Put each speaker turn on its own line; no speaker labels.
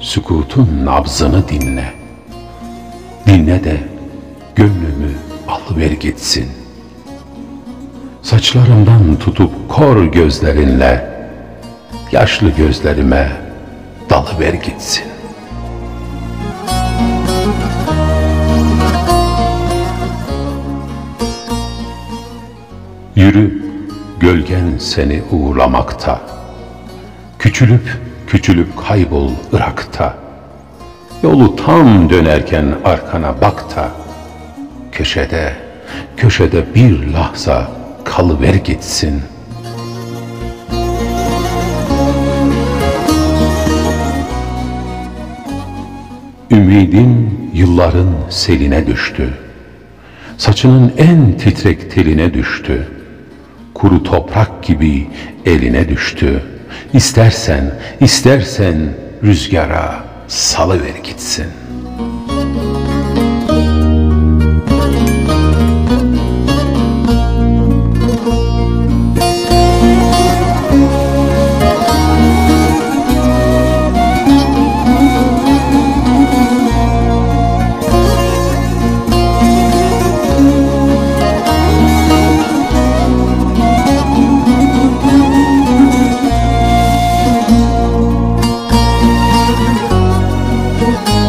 Hayatın nabzını dinle. Dinle de gönlümü alıver gitsin. Saçlarımdan tutup kor gözlerinle yaşlı gözlerime dalıver gitsin. Yürü, gölgen seni uğurlamakta. Küçülüp küçülüp kaybol Irak'ta. Yolu tam dönerken arkana bak da, köşede, köşede bir lahza kalıver gitsin. Ümidin yılların seline düştü. Saçının en titrek teline düştü. Kuru toprak gibi eline düştü. İstersen, istersen rüzgara salıver gitsin.'' amor.